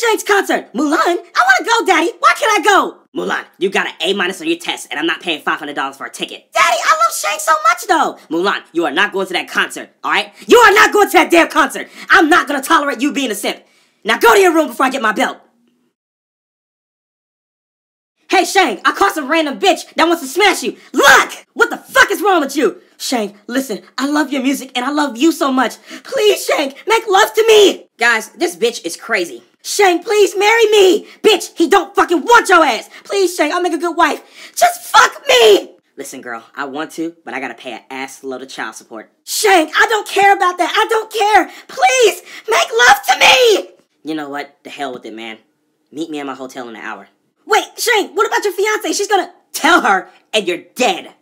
Shang's concert. Mulan, I want to go, Daddy. Why can't I go? Mulan, you got an A minus on your test, and I'm not paying $500 for a ticket. Daddy, I love Shang so much, though. Mulan, you are not going to that concert, all right? You are not going to that damn concert. I'm not going to tolerate you being a simp. Now go to your room before I get my belt. Hey, Shane, I caught some random bitch that wants to smash you. Look! What the fuck is wrong with you? Shang, listen, I love your music and I love you so much. Please, Shang, make love to me! Guys, this bitch is crazy. Shang, please marry me! Bitch, he don't fucking want your ass! Please, Shang, I'll make a good wife. Just fuck me! Listen, girl, I want to, but I gotta pay an ass load of child support. Shang, I don't care about that. I don't care. Please, make love to me! You know what? The hell with it, man. Meet me at my hotel in an hour. Wait, Shane, what about your fiance? She's gonna tell her, and you're dead.